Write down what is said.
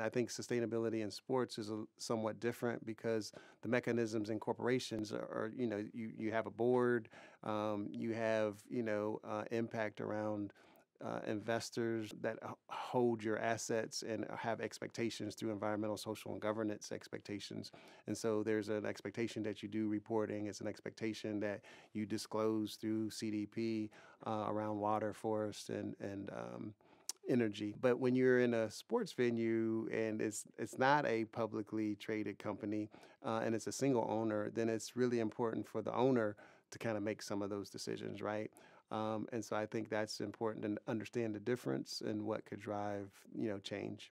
I think sustainability in sports is a, somewhat different because the mechanisms in corporations are, are you know, you, you have a board, um, you have, you know, uh, impact around uh, investors that hold your assets and have expectations through environmental, social, and governance expectations. And so there's an expectation that you do reporting. It's an expectation that you disclose through CDP uh, around water, forest, and and um, energy. But when you're in a sports venue and it's it's not a publicly traded company uh, and it's a single owner, then it's really important for the owner to kind of make some of those decisions, right? Um, and so I think that's important to understand the difference and what could drive, you know, change.